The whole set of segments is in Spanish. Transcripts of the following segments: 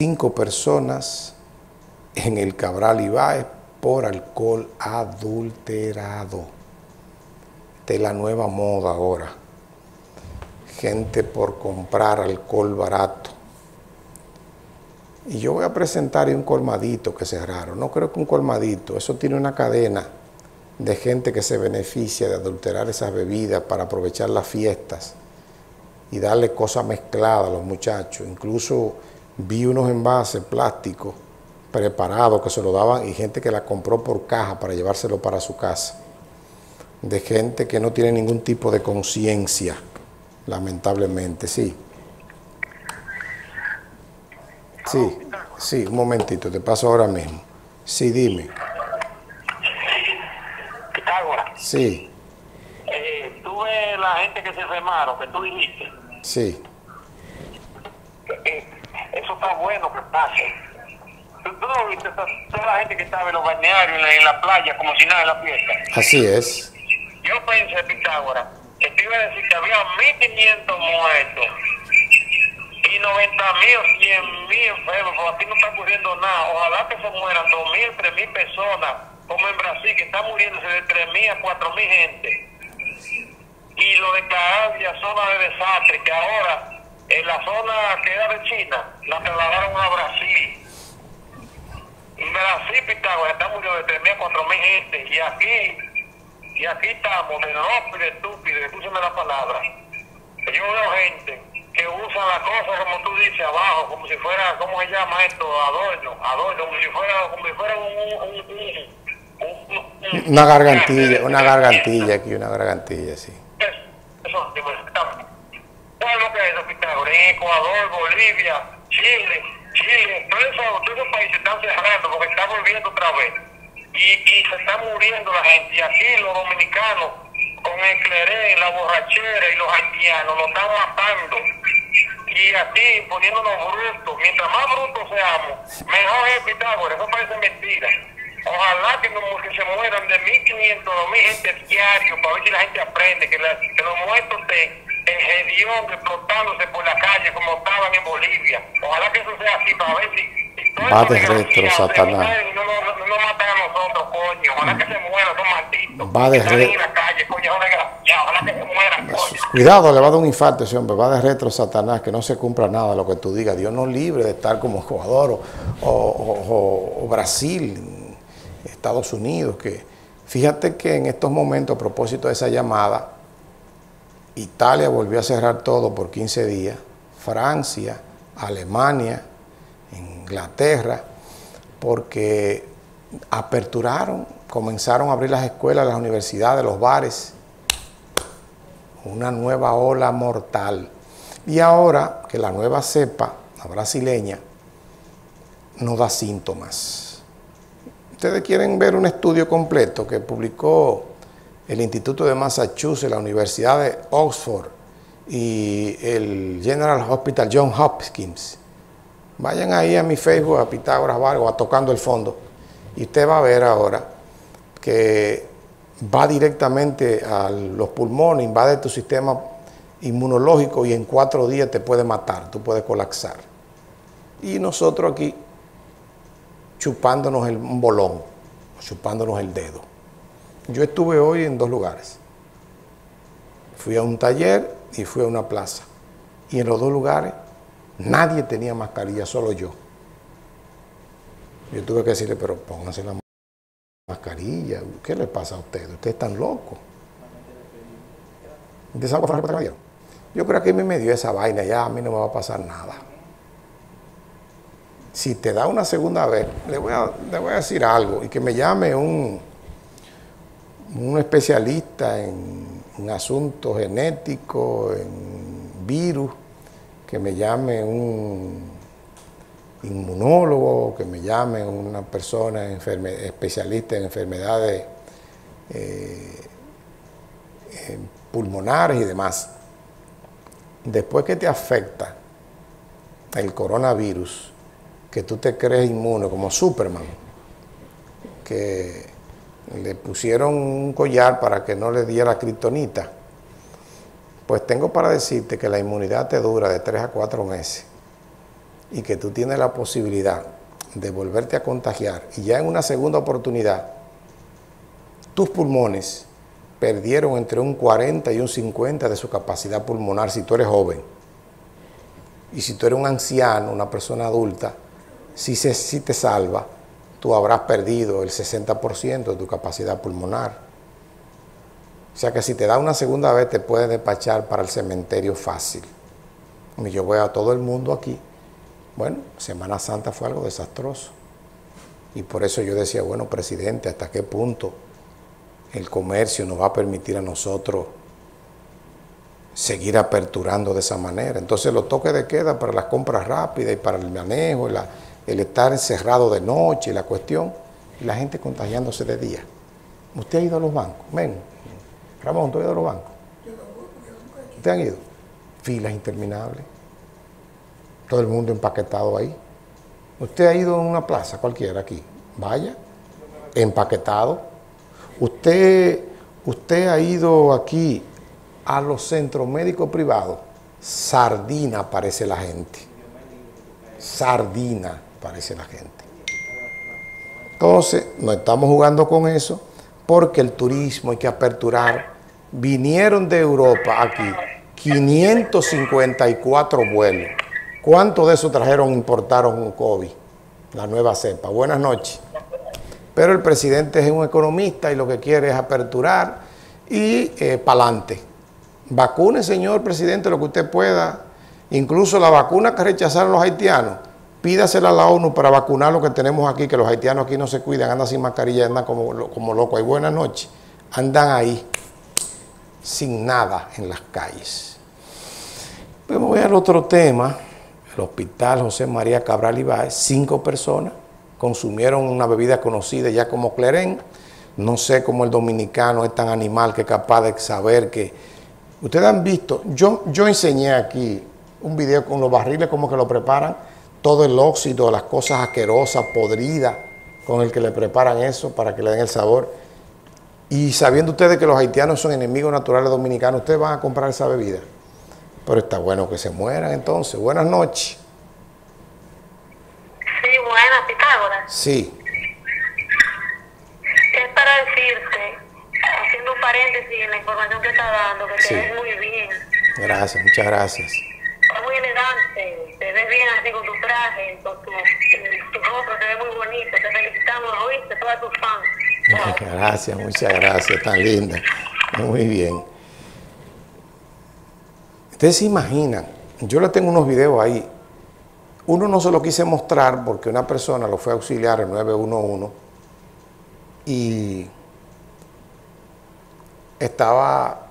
cinco personas en el Cabral Ibáez por alcohol adulterado. Esta es la nueva moda ahora. Gente por comprar alcohol barato. Y yo voy a presentar un colmadito que cerraron. No creo que un colmadito, eso tiene una cadena de gente que se beneficia de adulterar esas bebidas para aprovechar las fiestas y darle cosas mezcladas a los muchachos. Incluso vi unos envases plásticos preparados que se lo daban y gente que la compró por caja para llevárselo para su casa. De gente que no tiene ningún tipo de conciencia, lamentablemente, sí. Sí, sí, un momentito, te paso ahora mismo. Sí, dime. Pitágoras, Sí, eh, tú ves la gente que se enfermaron, que tú dijiste. sí. Está bueno que pase. Tú, no viste toda, la gente que estaba en los balnearios, en la, en la playa, como si nada en la fiesta. Así es. Yo pensé, Pitágoras, que te iba a decir que había 1.500 muertos y 90.000 o 100.000 enfermos, pero aquí no está ocurriendo nada. Ojalá que se mueran 2.000, 3.000 personas, como en Brasil, que está muriéndose de 3.000 a 4.000 gente. Y lo declararon ya zona de desastre, que ahora en la zona que era de China, la trasladaron a Brasil. En Brasil, Pitágoras, está muriendo de 3.000 a 4.000 gente. Y aquí y aquí estamos de loco y de estúpido, escúchame la palabra. Yo veo gente que usa la cosa como tú dices, abajo, como si fuera, ¿cómo se llama esto? Adorno, adorno, como si fuera, como si fuera un- Una gargantilla, una gargantilla aquí, una gargantilla, sí. Eso, eso, tipo, está- ¿Sabes lo que es eso, Pitágoras? En Ecuador, Bolivia, Chile, Chile, todos esos, todos países están cerrando porque está volviendo otra vez. Y, y se está muriendo la gente. Y aquí los dominicanos, con el cleré, la borrachera y los haitianos, lo están matando. Y aquí poniéndonos brutos. Mientras más brutos seamos, mejor es Pitágoras. Eso parece mentira. Ojalá que, que se mueran de 1.500, 2.000 gente diario para ver si la gente aprende, que, la- que los muertos estén en hediondo, explotándose por la calle como estaban en Bolivia. Ojalá que eso sea así para ver si... Va de retro, Satanás. No, no, no, no matan a nosotros, coño. Ojalá que se mueran, son malditos. Va de Están re- en la calle, coño, son desgraciados. Ojalá que se mueran, coño. Cuidado, le va a dar un infarto ese hombre, va de retro Satanás, que no se cumpla nada de lo que tú digas. Dios nos libre de estar como Ecuador o, o- o- o Brasil, Estados Unidos, que fíjate que en estos momentos, a propósito de esa llamada, Italia volvió a cerrar todo por 15 días, Francia, Alemania, Inglaterra, porque aperturaron, comenzaron a abrir las escuelas, las universidades, los bares, una nueva ola mortal. Y ahora que la nueva cepa, la brasileña, no da síntomas. Ustedes quieren ver un estudio completo que publicó el Instituto de Massachusetts, la Universidad de Oxford y el General Hospital John Hopkins. Vayan ahí a mi Facebook, a Pitágoras Vargas, a Tocando el Fondo, y usted va a ver ahora que va directamente a los pulmones, invade tu sistema inmunológico y en cuatro días te puede matar, tú puedes colapsar. Y nosotros aquí chupándonos el, bolón, chupándonos el dedo. Yo estuve hoy en dos lugares. Fui a un taller y fui a una plaza. Y en los dos lugares nadie tenía mascarilla, solo yo. Yo tuve que decirle, pero pónganse la mascarilla. ¿Qué le pasa a ustedes? Ustedes están locos. Yo creo que a mí me dio esa vaina, ya a mí no me va a pasar nada. Si te da una segunda vez, le voy a decir algo y que me llame un, un especialista en, en asuntos genéticos, en virus, que me llame un inmunólogo, que me llame una persona especialista en enfermedades eh, eh, pulmonares y demás. Después que te afecta el coronavirus, que tú te crees inmune como Superman, que le pusieron un collar para que no le diera kriptonita, pues tengo para decirte que la inmunidad te dura de 3 a 4 meses. y que tú tienes la posibilidad de volverte a contagiar y ya en una segunda oportunidad tus pulmones perdieron entre un 40 y un 50 de su capacidad pulmonar si tú eres joven. Y si tú eres un anciano, una persona adulta, si, se, si te salva, tú habrás perdido el 60% de tu capacidad pulmonar. O sea que si te da una segunda vez te puedes despachar para el cementerio fácil. Y yo voy a todo el mundo aquí. Bueno, Semana Santa fue algo desastroso. Y por eso yo decía, bueno, presidente, ¿hasta qué punto el comercio nos va a permitir a nosotros seguir aperturando de esa manera? Entonces los toques de queda para las compras rápidas y para el manejo, el estar encerrado de noche la cuestión, y la gente contagiándose de día. ¿Usted ha ido a los bancos? Ven, Ramón, ¿tú has ido a los bancos? ¿Usted han ido? Filas interminables. Todo el mundo empaquetado ahí. Usted ha ido a una plaza cualquiera aquí. Vaya, empaquetado. Usted, usted ha ido aquí a los centros médicos privados. Sardina parece la gente. Sardina parece la gente. Entonces, no estamos jugando con eso porque el turismo hay que aperturar. Vinieron de Europa aquí 554 vuelos. ¿Cuántos de esos trajeron, importaron un COVID? La nueva cepa. Buenas noches. Pero el presidente es un economista y lo que quiere es aperturar y eh, para adelante. Vacune, señor presidente, lo que usted pueda. Incluso la vacuna que rechazaron los haitianos, pídasela a la ONU para vacunar lo que tenemos aquí, que los haitianos aquí no se cuidan, andan sin mascarilla, andan como, como locos. Y buenas noches. Andan ahí, sin nada en las calles. Pero voy al otro tema. El hospital José María Cabral Ibáez, cinco personas consumieron una bebida conocida ya como Cleren. No sé cómo el dominicano es tan animal que es capaz de saber que... Ustedes han visto, yo, yo enseñé aquí un video con los barriles, como que lo preparan, todo el óxido, las cosas asquerosas, podridas, con el que le preparan eso para que le den el sabor. Y sabiendo ustedes que los haitianos son enemigos naturales dominicanos, ustedes van a comprar esa bebida. Pero está bueno que se mueran entonces. Buenas noches. Sí, buenas, Pitágoras. Sí. Es para decirte, haciendo un paréntesis en la información que está dando, que te ves muy bien. Gracias, muchas gracias. Es muy elegante, te ves bien así con tu ves muy bonito. Te felicitamos. Gracias, muchas gracias, tan linda. Muy bien. Ustedes se imaginan, yo le tengo unos videos ahí. Uno no se lo quise mostrar porque una persona lo fue a auxiliar el 911 y estaba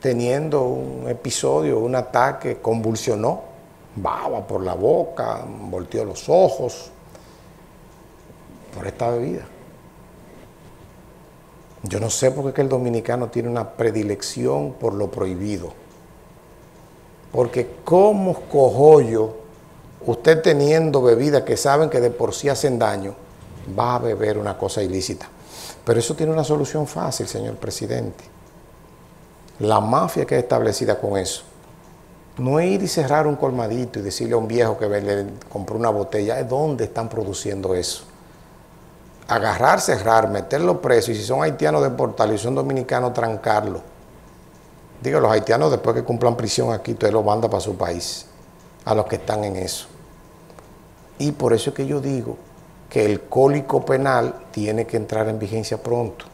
teniendo un episodio, un ataque, convulsionó, baba por la boca, volteó los ojos por esta bebida. Yo no sé por qué el dominicano tiene una predilección por lo prohibido. Porque como cojollo, usted teniendo bebidas que saben que de por sí hacen daño, va a beber una cosa ilícita. Pero eso tiene una solución fácil, señor presidente. La mafia que es establecida con eso. No ir y cerrar un colmadito y decirle a un viejo que le compró una botella, ¿de dónde están produciendo eso? Agarrar, cerrar, meterlo preso y si son haitianos deportarlo y son dominicanos, trancarlo Digo, los haitianos después que cumplan prisión aquí, usted los manda para su país, a los que están en eso. Y por eso es que yo digo que el cólico penal tiene que entrar en vigencia pronto,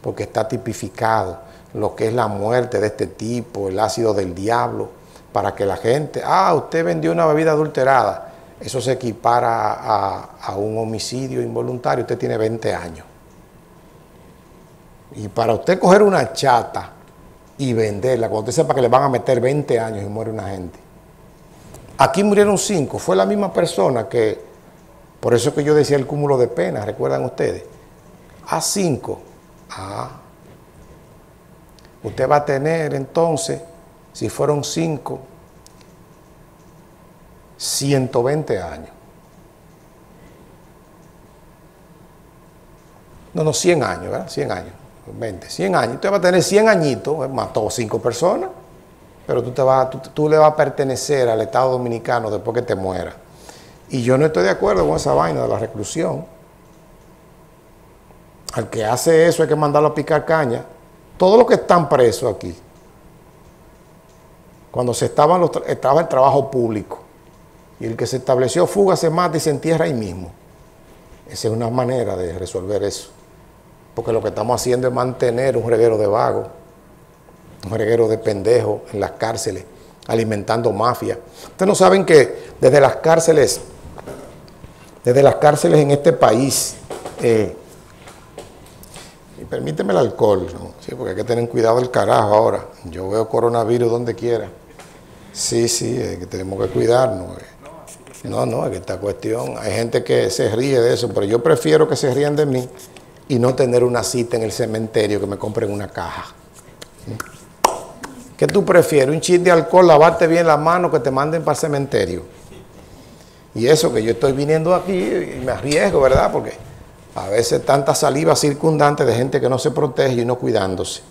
porque está tipificado lo que es la muerte de este tipo, el ácido del diablo, para que la gente, ah, usted vendió una bebida adulterada, eso se equipara a, un homicidio involuntario, usted tiene 20 años. Y para usted coger una chata, y venderla, cuando usted sepa que le van a meter 20 años y muere una gente. Aquí murieron cinco, fue la misma persona que, por eso que yo decía el cúmulo de penas, ¿recuerdan ustedes? A cinco, ah, usted va a tener entonces, si fueron cinco, 120 años. No, no, 100 años, ¿verdad? 100 años. 20, 100 años, usted va a tener 100 añitos, eh, mató 5 personas. pero tú, te vas, tú, tú le vas a pertenecer al Estado Dominicano después que te mueras. Y yo no estoy de acuerdo con esa vaina de la reclusión. Al que hace eso hay que mandarlo a picar caña. Todos los que están presos aquí, cuando se estaba el trabajo público, y el que se estableció fuga se mata y se entierra ahí mismo. Esa es una manera de resolver eso. Porque lo que estamos haciendo es mantener un reguero de vagos, un reguero de pendejos en las cárceles, alimentando mafia. Ustedes no saben que desde las cárceles, desde las cárceles en este país, eh, y permíteme el alcohol, sí, porque hay que tener cuidado del carajo ahora. Yo veo coronavirus donde quiera. Sí, sí, es que tenemos que cuidarnos. eh. No, no, es que esta cuestión, hay gente que se ríe de eso, pero yo prefiero que se rían de mí y no tener una cita en el cementerio que me compren una caja. ¿Qué tú prefieres? ¿Un chin de alcohol, lavarte bien las manos, que te manden para el cementerio? Y eso que yo estoy viniendo aquí y me arriesgo, ¿verdad? Porque a veces tanta saliva circundante de gente que no se protege y no cuidándose.